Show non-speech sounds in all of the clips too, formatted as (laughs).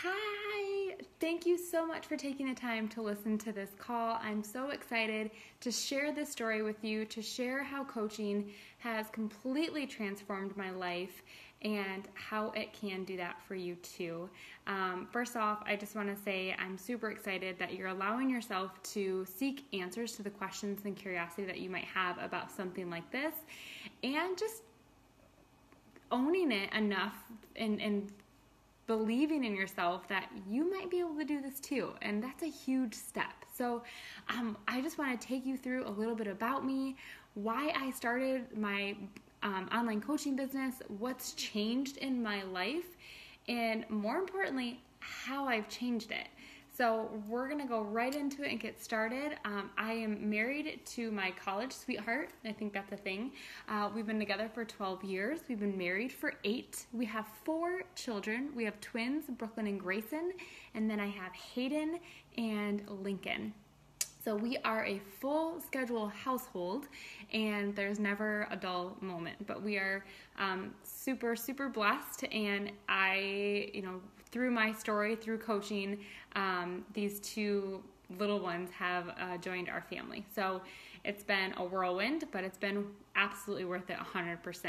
Hi! Thank you so much for taking the time to listen to this call. I'm so excited to share this story with you, to share how coaching has completely transformed my life and how it can do that for you too. Um, first off, I just want to say I'm super excited that you're allowing yourself to seek answers to the questions and curiosity that you might have about something like this and just owning it enough and, and believing in yourself that you might be able to do this too. And that's a huge step. So, um, I just want to take you through a little bit about me, why I started my um, online coaching business, what's changed in my life, and more importantly, how I've changed it. So we're gonna go right into it and get started. Um, I am married to my college sweetheart. I think that's a thing. Uh, we've been together for 12 years. We've been married for eight. We have four children. We have twins, Brooklyn and Grayson, and then I have Hayden and Lincoln. So we are a full schedule household, and there's never a dull moment. But we are um, super, super blessed, and I, you know, through my story, through coaching, um, these two little ones have uh, joined our family. So it's been a whirlwind, but it's been absolutely worth it 100%.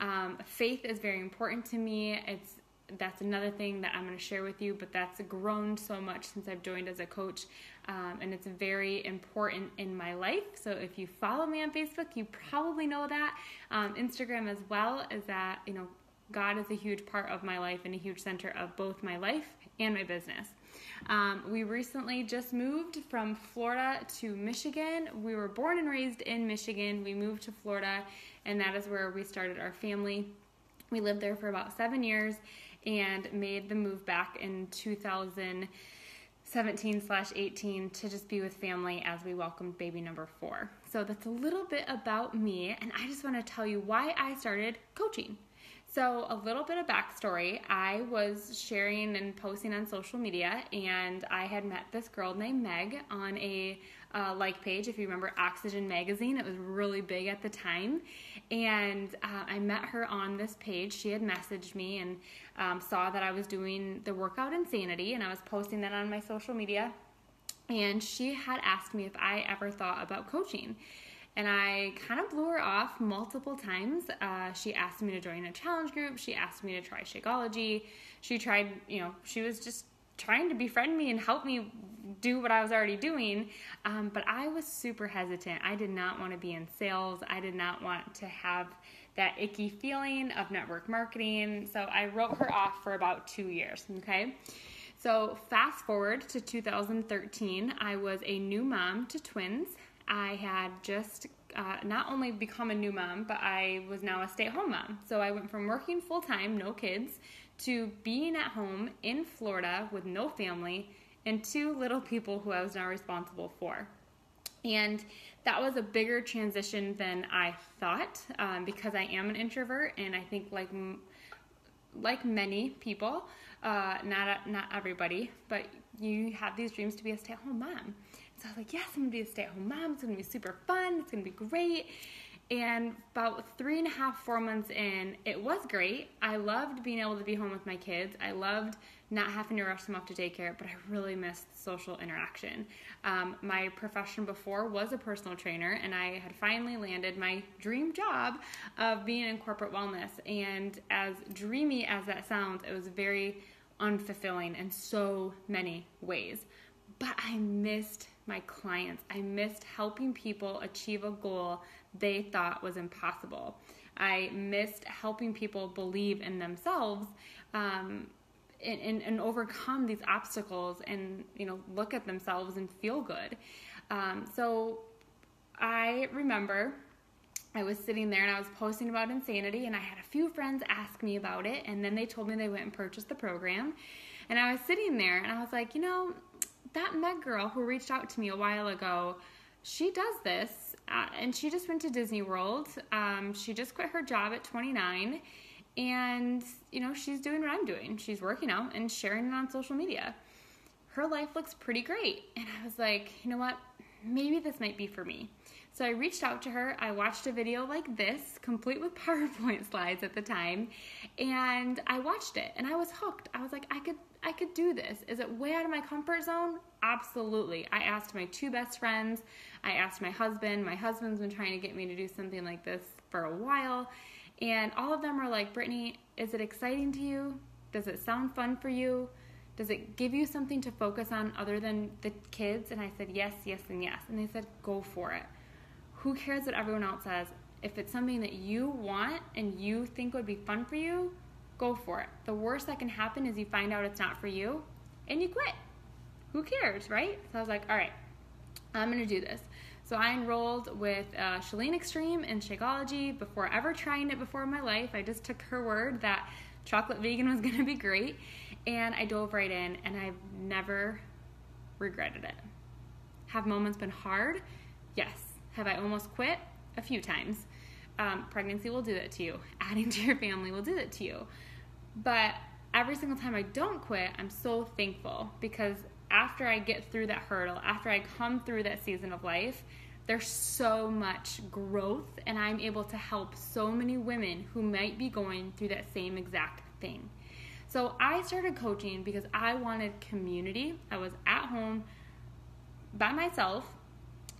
Um, faith is very important to me. It's that's another thing that I'm going to share with you, but that's grown so much since I've joined as a coach, um, and it's very important in my life. So if you follow me on Facebook, you probably know that. Um, Instagram as well is that you know God is a huge part of my life and a huge center of both my life and my business. Um, we recently just moved from Florida to Michigan. We were born and raised in Michigan. We moved to Florida, and that is where we started our family. We lived there for about seven years and made the move back in 2017 slash 18 to just be with family as we welcomed baby number four. So that's a little bit about me, and I just want to tell you why I started coaching. So, a little bit of backstory I was sharing and posting on social media, and I had met this girl named Meg on a uh, like page. If you remember Oxygen Magazine, it was really big at the time. And uh, I met her on this page. She had messaged me and um, saw that I was doing the workout insanity, and I was posting that on my social media. And she had asked me if I ever thought about coaching and I kind of blew her off multiple times. Uh, she asked me to join a challenge group. She asked me to try Shakeology. She tried, you know, she was just trying to befriend me and help me do what I was already doing. Um, but I was super hesitant. I did not want to be in sales. I did not want to have that icky feeling of network marketing. So I wrote her off for about two years. Okay. So fast forward to 2013, I was a new mom to twins. I had just uh, not only become a new mom, but I was now a stay at home mom. So I went from working full time, no kids, to being at home in Florida with no family and two little people who I was now responsible for. And that was a bigger transition than I thought um, because I am an introvert, and I think like like many people, uh, not not everybody, but you have these dreams to be a stay-at-home mom. So I was like, yes, I'm gonna be a stay at home mom. It's gonna be super fun. It's gonna be great. And about three and a half, four months in, it was great. I loved being able to be home with my kids. I loved not having to rush them off to daycare, but I really missed social interaction. Um, my profession before was a personal trainer, and I had finally landed my dream job of being in corporate wellness. And as dreamy as that sounds, it was very unfulfilling in so many ways. But I missed my clients. I missed helping people achieve a goal they thought was impossible. I missed helping people believe in themselves um, and, and, and, overcome these obstacles and you know look at themselves and feel good. Um, so I remember I was sitting there and I was posting about insanity, and I had a few friends ask me about it, and then they told me they went and purchased the program. And I was sitting there and I was like, you know, that Meg girl who reached out to me a while ago, she does this, uh, and she just went to Disney World. Um, she just quit her job at 29, and you know she's doing what I'm doing. She's working out and sharing it on social media. Her life looks pretty great, and I was like, you know what? Maybe this might be for me. So I reached out to her. I watched a video like this, complete with (laughs) PowerPoint slides at the time, and I watched it and I was hooked. I was like, I could I could do this. Is it way out of my comfort zone? Absolutely. I asked my two best friends. I asked my husband. My husband's been trying to get me to do something like this for a while. And all of them are like, Brittanie, is it exciting to you? Does it sound fun for you? Does it give you something to focus on other than the kids? And I said, yes, yes, and yes. And they said, go for it. Who cares what everyone else says? If it's something that you want and you think would be fun for you, go for it. The worst that can happen is you find out it's not for you and you quit. Who cares, right? So I was like, all right, I'm gonna do this. So I enrolled with uh, ChaLEAN Extreme in Shakeology before ever trying it before in my life. I just took her word that chocolate vegan was (laughs) gonna be great and I dove right in and I've never regretted it. Have moments been hard? Yes. Have I almost quit? A few times. Um, pregnancy will do that to you. (laughs) Adding to your family will do that to you. But every single time I don't quit, I'm so thankful because after I get through that hurdle, after I come through that season of life, there's so much growth, and I'm able to help so many women who might be going through that same exact thing. So I started coaching because I wanted community. I was at home by myself.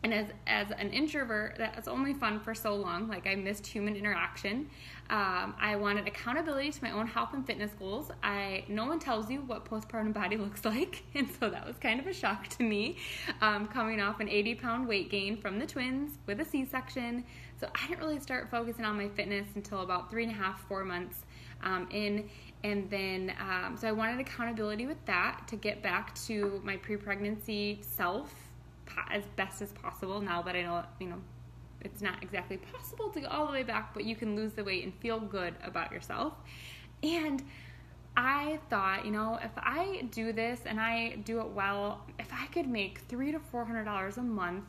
And as, as an introvert, that's only fun for so long. Like, I missed human interaction. Um, I wanted accountability to my own health and fitness goals. I no one tells you what postpartum body (laughs) looks like, and so that was kind of a shock to me, um, coming off an 80 pound weight gain from the twins with a C-section. So I didn't really start focusing on my fitness until about three and a half, four months um, in, and then, um, so I wanted accountability with that to get back to my pre pregnancy self as best as possible now that I know, you know, it's not exactly possible to go all the way back, but you can lose the weight and feel good about yourself. And I thought, you know, if I do this and I do it well, if I could make three to four hundred dollars a month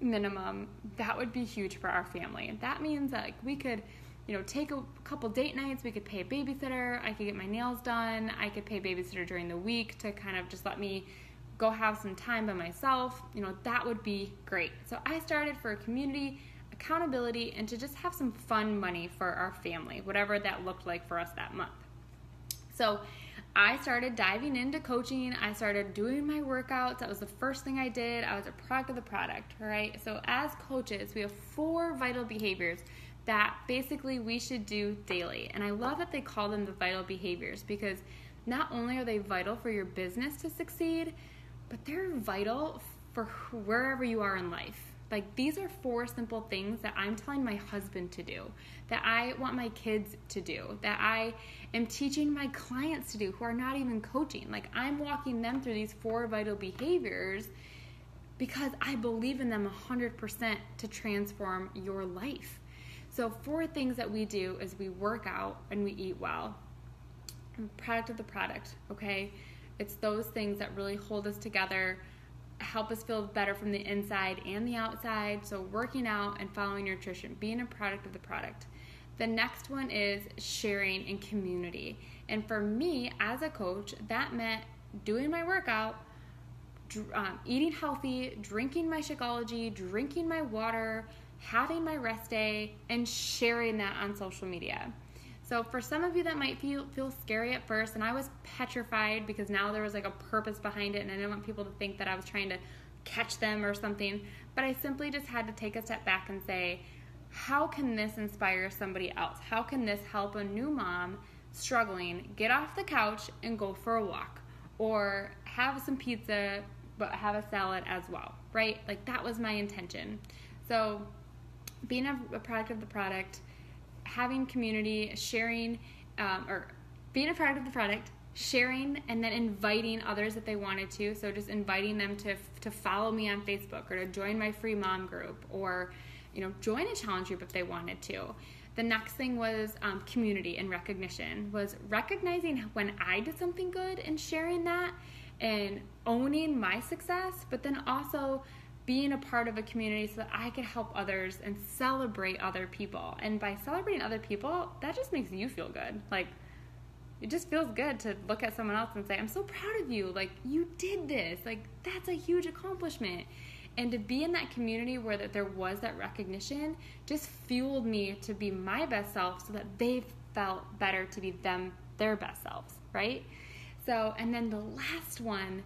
minimum, that would be huge for our family. And that means that like, we could you know, take a couple date nights. We could pay a babysitter. I could get my nails done. I could pay babysitter during the week to kind of just let me go have some time by myself. You know, that would be great. So I started for a community, accountability, and to just have some fun money for our family, whatever that looked like for us that month. So I started diving into coaching. I started doing my workouts. That was the first thing I did. I was a product of the product, right? So as coaches, we have four vital behaviors that basically we should do daily. And I love that they call them the vital behaviors because not only are they vital for your business to succeed, but they're vital for wherever you are in life. Like these are four simple things that I'm telling my husband to do, that I want my kids to do, that I am teaching my clients to do who are not even coaching. Like I'm walking them through these four vital behaviors because I believe in them 100% to transform your life. So, four things that we do is we work out and we eat well. Product of the product, okay? It's those things that really hold us together, help us feel better from the inside and the outside. So, working out and following nutrition, being a product of the product. The next one is sharing and community. And for me, as a coach, that meant doing my workout, um, eating healthy, drinking my Shakeology, drinking my water, having my rest day and sharing that on social media. So for some of you that might feel feel scary at first and I was petrified because now there was like a purpose behind it and I didn't want people to think that I was trying to catch them or something, but I simply just had to take a step back and say, how can this inspire somebody else? How can this help a new mom struggling get off the couch and go for a walk or have some pizza but have a salad as well, right? Like that was my intention. So being a, a product of the product, having community, sharing, um, or being a product of the product, sharing, and then inviting others if they wanted to. So just inviting them to to follow me on Facebook or to join my free mom group or you know join a challenge group if they wanted to. The next thing was um, community and recognition. Was recognizing when I did something good and sharing that and owning my success, but then also being a part of a community so that I could help others and celebrate other people. And by celebrating other people, that just makes you feel good. Like, it just feels good to look at someone else and say, I'm so proud of you. Like, you did this. Like, that's a huge accomplishment. And to be in that community where that there was that recognition just fueled me to be my best self so that they felt better to be them their best selves, right? So, and then the last one,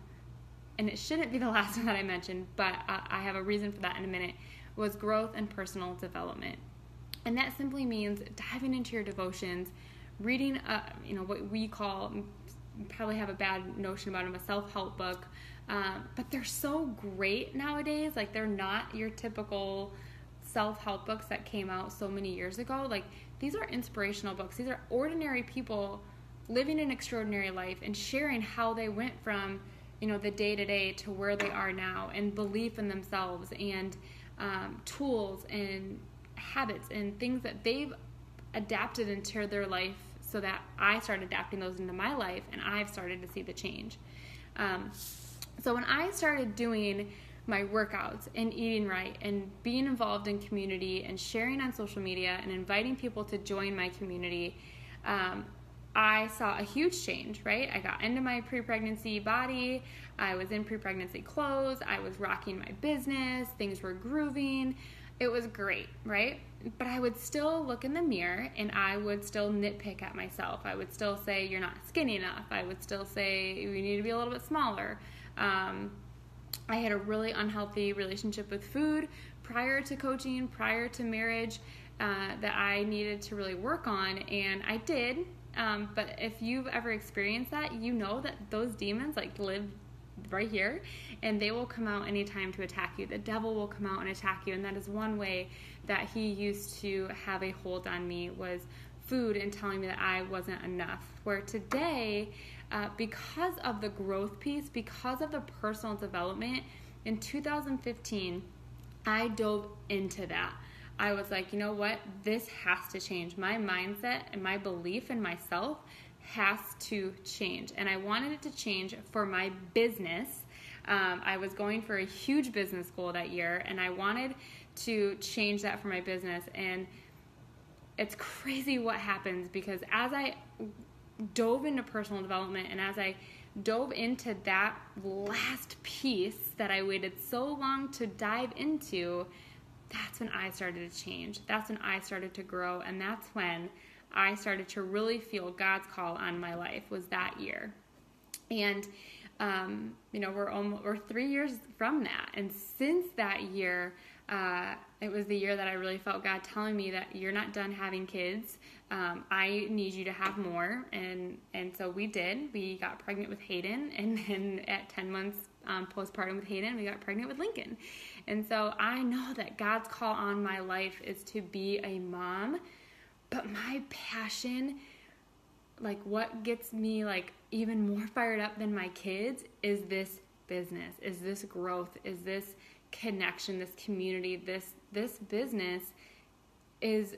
and it shouldn't be the (laughs) last one that I mentioned, but I have a reason for that in a minute, was growth and personal development. And that simply means diving into your devotions, reading, a, you know, what we call, probably have a bad notion about them, a self help book. Um, but they're so great nowadays. Like, they're not your typical self help books that came out so many years ago. Like, these are inspirational books. These are ordinary people living an extraordinary life and sharing how they went from, you know, the day to day to where they are now and belief in themselves and um, tools and habits and things that they've adapted into their life so that I started adapting those into my life and I've started to see the change. Um, so when I started doing my workouts and eating right and being involved in community and sharing on social media and inviting people to join my community, um, I saw a huge change, right? I got into my pre pregnancy body. I was in pre pregnancy clothes. I was rocking my business. Things were grooving. It was great, right? But I would still look in the mirror and I would still nitpick at myself. I would still say, You're not skinny enough. I would still say, We need to be a little bit smaller. Um, I had a really unhealthy relationship with food prior to coaching, prior to marriage, uh, that I needed to really work on. And I did. Um, but if you've ever experienced that, you know that those demons like live right here and they will come out anytime to attack you. The devil will come out and attack you. And that is one way that he used to have a hold on me was food and telling me that I wasn't enough. Where today, uh, because of the growth piece, because of the personal development, in 2015, I dove into that. I was like, you know what? This has to change. My mindset and my belief in myself has to change. And I wanted it to change for my business. Um, I was going for a huge business goal that year, and I wanted to change that for my business. And it's crazy what happens because as I dove into personal development and as I dove into that last piece that I waited so long to dive into, that's when I started to change. That's when I started to grow. And that's when I started to really feel God's call on my life was that year. And, um, you know, we're almost, we're three years from that. And since that year, uh, it was the year that I really felt God telling me that you're not done having kids. Um, I need you to have more, and and so we did. We got pregnant with Hayden, and then at ten months um, postpartum with Hayden, we got pregnant with Lincoln. And so I know that God's call on my life is to be a mom, but my passion, like what gets me like even more fired up than my kids, is this business, is this growth, is this connection, this community, this this business is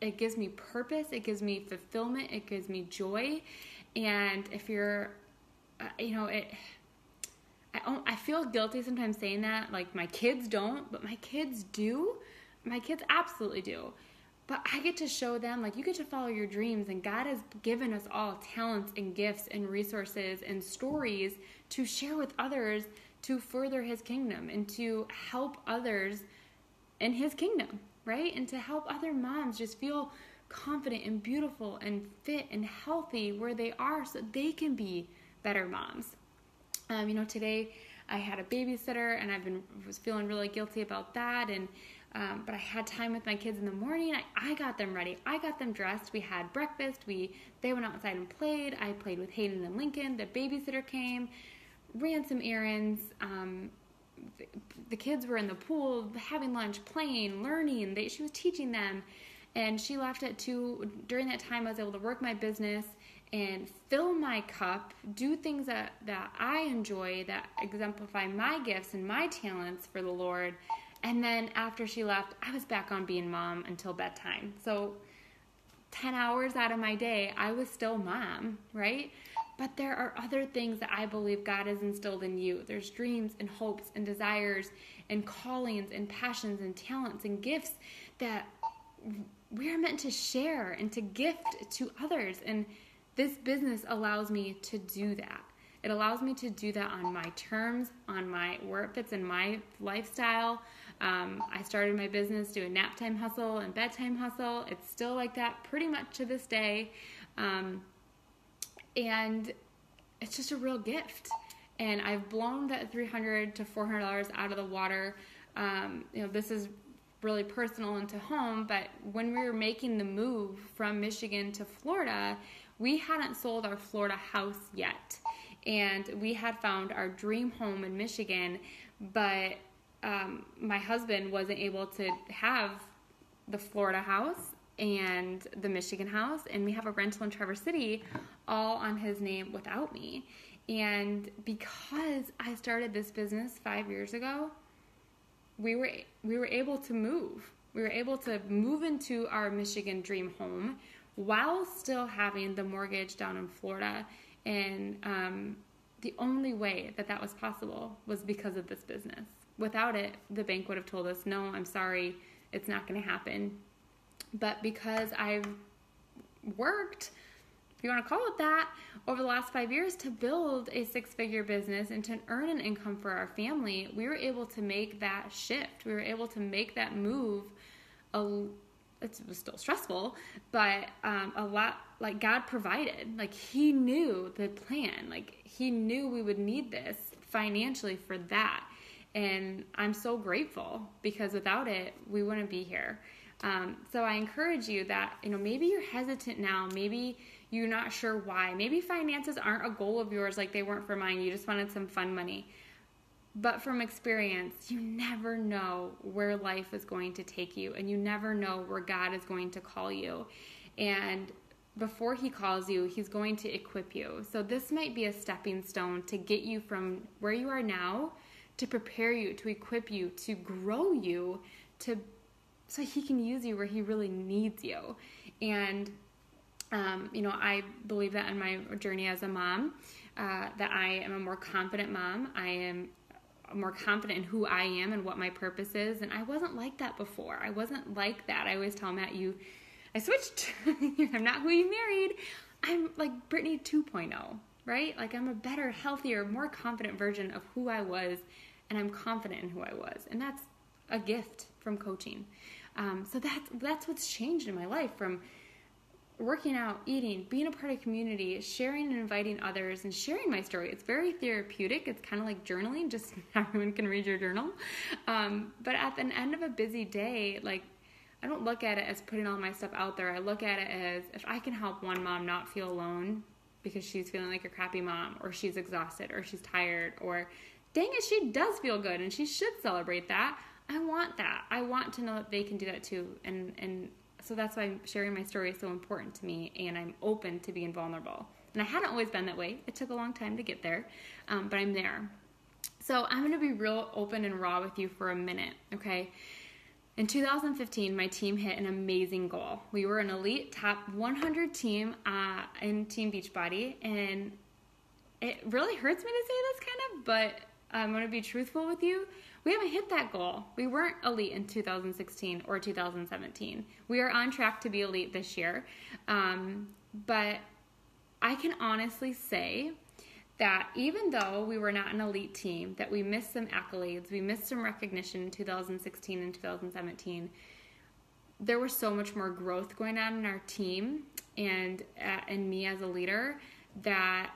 it gives me purpose, it gives me fulfillment, it gives me joy. And if you're uh, you know, it I, I feel guilty sometimes saying that. Like, my kids don't, but my kids do. My kids absolutely do. But I get to show them, like, you get to follow your dreams, and God has given us all talents and gifts and resources and stories to share with others to further His kingdom and to help others in His kingdom, right? And to help other moms just feel confident and beautiful and fit and healthy where they are so they can be better moms. Um, you know, today I had a babysitter and I've been was feeling really guilty about that and um, but I had time with my kids in the morning. I, I got them ready. I got them dressed. We had breakfast. We they went outside and played. I played with Hayden and Lincoln. The babysitter came, ran some errands. Um, the, the kids were in the pool having lunch, playing, learning. They, she was teaching them, and she left at two. During that time, I was able to work my business and fill my cup, do things that, that I enjoy, that exemplify my gifts and my talents for the Lord. And then after she left, I was back on being mom until bedtime. So 10 hours out of my day, I was still mom, right? But there are other things that I believe God has instilled in you. There's dreams and hopes and desires and callings and passions and talents and gifts that we're meant to share and to gift to others. And this business allows me to do that. It allows me to do that on my terms, on my where it fits in my lifestyle. Um, I started my business doing nap time hustle and bedtime hustle. It's still like that pretty much to this day. Um, and it's just a real gift. And I've blown that 300 to $400 out of the water. Um, you know, this is really personal into home, but when we were making the move from Michigan to Florida, we hadn't sold our Florida house yet. And we had found our dream home in Michigan, but um, my husband wasn't able to have the Florida house and the Michigan house, and we have a rental in Traverse City all on his name without me. And because I started this business five years ago, we were we were able to move. We were able to move into our Michigan dream home while still having the mortgage down in Florida. And um, the only way that that was possible was because of this business. Without it, the bank would have told us, no, I'm sorry, it's not going to happen. But because I've worked, if you want to call it that, over the last five years to build a six figure business and to earn an income for our family, we were able to make that shift. We were able to make that move. It was still stressful, but um, a lot like God provided. Like He knew the plan. Like He knew we would need this financially for that. And I'm so grateful because without it, we wouldn't be here. Um, so I encourage you that, you know, maybe you're hesitant now. Maybe you're not sure why. Maybe finances aren't a goal of yours like they weren't for mine. You just wanted some fun money. But from experience, you never know where life is going to take you, and you never know where God is going to call you. And before He calls you, He's going to equip you. So, this might be a stepping stone to get you from where you are now to prepare you, to equip you, to grow you, to so He can use you where He really needs you. And um, you know, I believe that in my journey as a mom, uh, that I am a more confident mom. I am more confident in who I am and what my purpose is. And I wasn't like that before. I wasn't like that. I always tell Matt, you, I switched. (laughs) I'm not who you married. I'm like Brittanie 2.0, right? Like I'm a better, healthier, more confident version of who I was. And I'm confident in who I was. And that's a gift from coaching. Um, so that's, that's what's changed in my life from working out, eating, being a part of community, sharing and inviting others, and sharing my story. It's very therapeutic. It's kind of like journaling, just (laughs) everyone can read your journal. Um, but at the end of a busy day, like I don't look at it as putting all my stuff out there. I look at it as if I can help one mom not feel alone because she's feeling like a crappy mom, or she's exhausted, or she's tired, or dang it, she does feel good and she should celebrate that. I want that. I want to know that they can do that too. And and so that's why sharing my story is so important to me, and I'm open to being vulnerable. And I hadn't always been that way. It took a long time to get there, um, but I'm there. So I'm going to be real open and raw with you for a minute, okay? In 2015, my team hit an amazing goal. We were an elite top 100 team uh, in Team Beachbody, and it really hurts me to say this kind of, but I'm going to be truthful with you we haven't hit that goal. We weren't elite in 2016 or 2017. We are on track to be elite this year. Um, but I can honestly say that even though we were not an elite team, that we missed some accolades, we missed some recognition in 2016 and 2017, there was so much more growth going on in our team and uh, and me as a leader that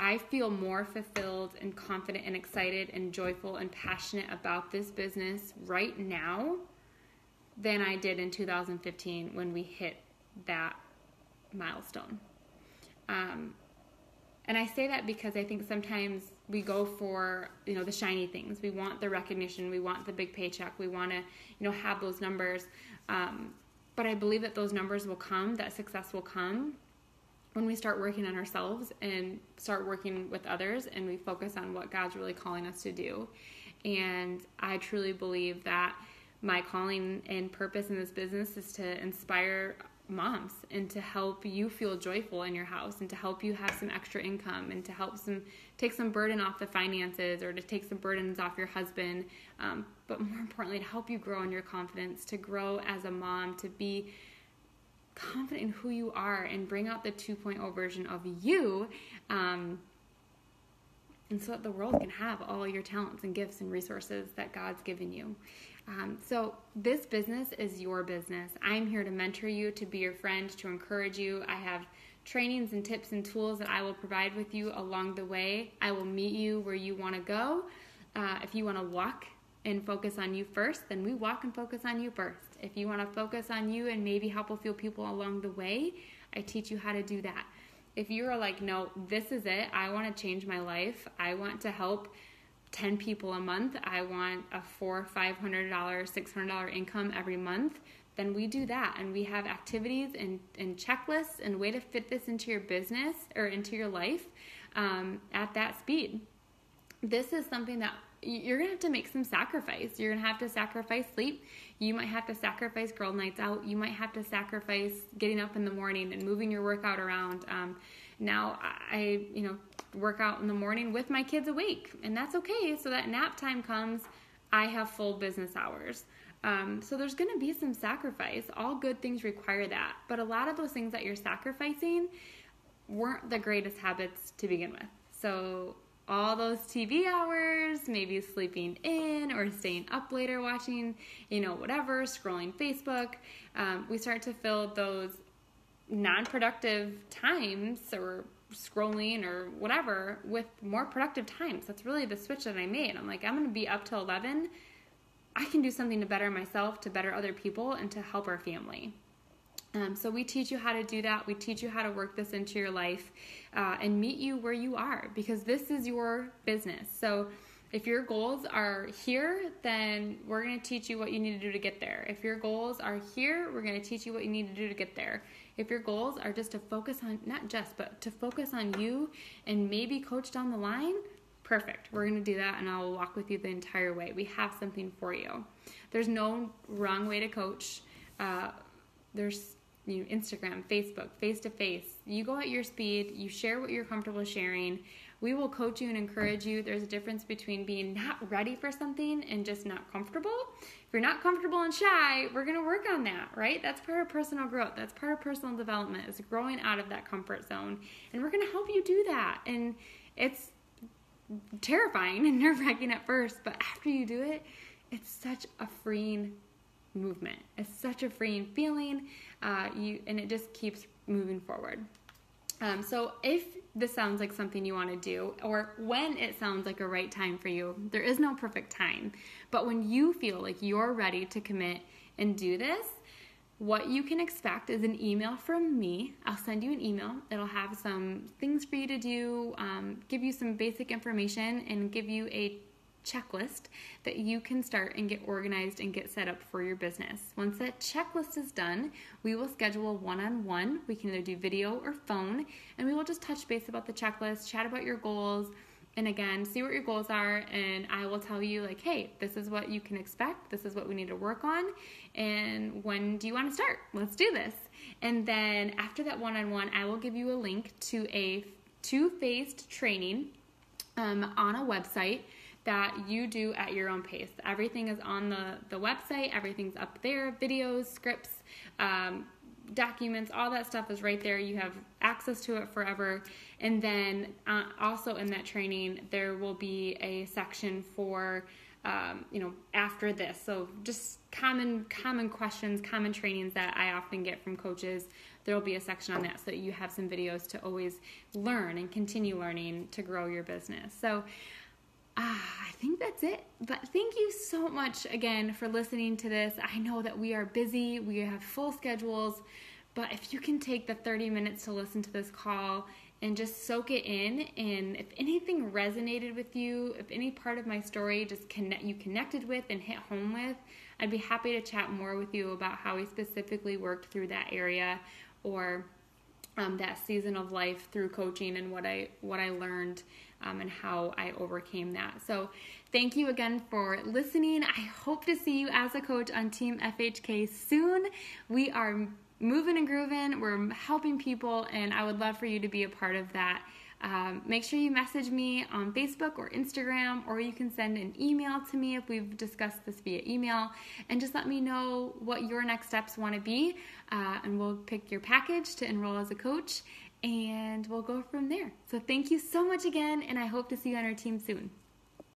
I feel more fulfilled and confident and excited and joyful and passionate about this business right now than I did in 2015 when we hit that milestone. Um, and I say that because I think sometimes we go for you know the shiny things. We want the recognition. We want the big paycheck. We want to you know have those numbers. Um, but I believe that those numbers will come. That success will come when we start working on ourselves and start working with others and we focus on what God's really calling us to do. And I truly believe that my calling and purpose in this business is to inspire moms and to help you feel joyful in your house and to help you have some extra income and to help some take some burden off the finances or to take some burdens off your husband um, but more importantly to help you grow in your confidence to grow as a mom to be confident in who you are and bring out the 2.0 version of you um, and so that the world can have all your talents and gifts and resources that God's given you. Um, so, this business is your business. I'm here to mentor you, to be your friend, to encourage you. I have trainings and tips and tools that I will provide with you along the way. I will meet you where you want to go. Uh, if you want to walk and focus on you first, then we walk and focus on you first. If you want to focus on you and maybe help a few people along the way, I teach you how to do that. If you're like, no, this is it, I want to change my life, I want to help 10 people a month, I want a four, $500, $600 income every month, then we do that. And we have activities and, and checklists and way to fit this into your business or into your life um, at that speed. This is something that you're gonna have to make some sacrifice. You're gonna have to sacrifice sleep. You might have to sacrifice girl nights out. You might have to sacrifice getting up in the morning and moving your workout around. Um, now I, you know, work out in the morning with my kids awake, and that's okay. So that nap time comes, I have full business hours. Um, so there's going to be some sacrifice. All good things require that, but a lot of those things that you're sacrificing weren't the greatest habits to begin with. So all those TV hours, maybe sleeping in or staying up later watching, you know, whatever, scrolling Facebook, um, we start to fill those non productive times or scrolling or whatever with more productive times. That's really the switch that I made. I'm like, I'm going to be up till 11. I can do something to better myself, to better other people, and to help our family. Um, so we teach you how to do that. We teach you how to work this into your life uh, and meet you where you are because this is your business. So if your goals are here, then we're going to teach you what you need to do to get there. If your goals are here, we're going to teach you what you need to do to get there. If your goals are just to focus on, not just, but to focus on you and maybe coach down the line, perfect. We're going to do that and I will walk with you the entire way. We have something for you. There's no wrong way to coach. Uh, there's you know, Instagram, Facebook, face to face. You go at your speed, you share what you're comfortable sharing. We will coach you and encourage you. There's a difference between being not ready for something and just not comfortable. If you're not comfortable and shy, we're going to work on that, right? That's part of personal growth. That's part of personal development is growing out of that comfort zone. And we're going to help you do that. And it's terrifying and (laughs) nerve-wracking at first, but after you do it, it's such a freeing movement. It's such a freeing feeling, uh, you and it just keeps moving forward. Um, so if this sounds like something you want to do, or when it sounds like a right time for you, there is no perfect time. But when you feel like you're ready to commit and do this, what you can expect is an email from me. I'll send you an email. It'll have some things for you to do, um, give you some basic information, and give you a checklist that you can start and get organized and get set up for your business. Once that checklist is done, we will schedule one on one. We can either do video or phone, and we will just touch base about the checklist, chat about your goals. And again, see what your goals are, and I will tell you, like, hey, this is what you can expect. This is what we need to work on. And when do you want to start? Let's do this. And then after that one on one, I will give you a link to a two phased training um, on a website that you do at your own pace. Everything is on the, the website, everything's up there videos, scripts, um, documents, all that stuff is right there. You have access to it forever. And then uh, also in that training, there will be a section for. Um, you know, after this, so just common common questions, common trainings that I often get from coaches. There will be a section on that, so that you have some videos to always learn and continue learning to grow your business. So, Ah, I think that's it. But thank you so much again for listening to this. I know that we are busy, we have full schedules, but if you can take the 30 minutes to listen to this call and just soak it in and if anything resonated with you, if any part of my story just connect you connected with and hit home with, I'd be happy to chat more with you about how we specifically worked through that area or um, that season of life through coaching and what I what I learned um, and how I overcame that. So, thank you again for listening. I hope to see you as a coach on Team FHK soon. We are moving and grooving, we're helping people, and I would love for you to be a part of that. Um, make sure you message me on Facebook or Instagram, or you can send an email to me if we've discussed this via email, and just let me know what your next steps want to be, uh, and we'll pick your package to enroll as a coach and we'll go from there. So thank you so much again, and I hope to see you on our team soon.